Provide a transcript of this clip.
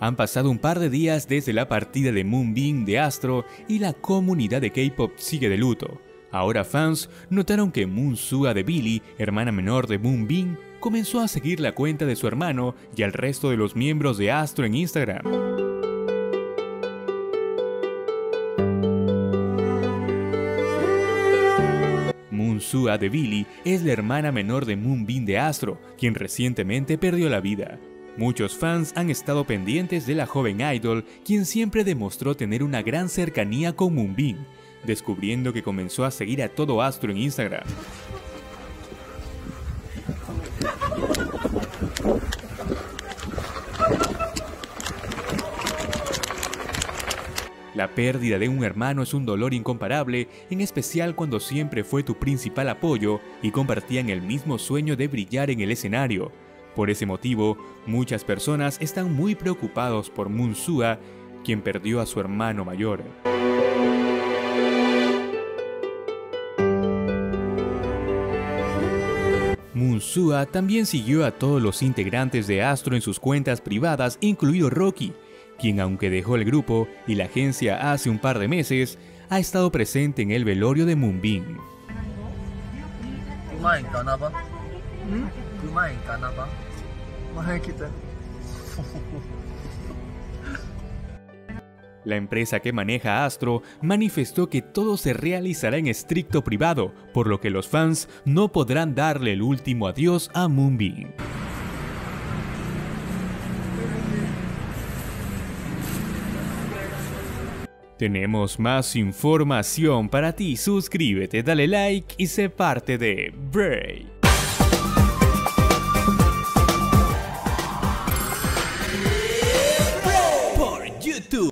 Han pasado un par de días desde la partida de Moonbin de Astro y la comunidad de K-pop sigue de luto. Ahora fans notaron que Moonsua de Billy, hermana menor de Moonbin, comenzó a seguir la cuenta de su hermano y al resto de los miembros de Astro en Instagram. Moonsua de Billy es la hermana menor de Moonbin de Astro, quien recientemente perdió la vida. Muchos fans han estado pendientes de la joven idol, quien siempre demostró tener una gran cercanía con Moonbin, descubriendo que comenzó a seguir a todo Astro en Instagram. La pérdida de un hermano es un dolor incomparable, en especial cuando siempre fue tu principal apoyo y compartían el mismo sueño de brillar en el escenario. Por ese motivo, muchas personas están muy preocupados por Munsua, quien perdió a su hermano mayor. Munsua también siguió a todos los integrantes de Astro en sus cuentas privadas, incluido Rocky, quien aunque dejó el grupo y la agencia hace un par de meses, ha estado presente en el velorio de Moonbin. La empresa que maneja Astro manifestó que todo se realizará en estricto privado, por lo que los fans no podrán darle el último adiós a Moonbin. Tenemos más información para ti, suscríbete, dale like y sé parte de too.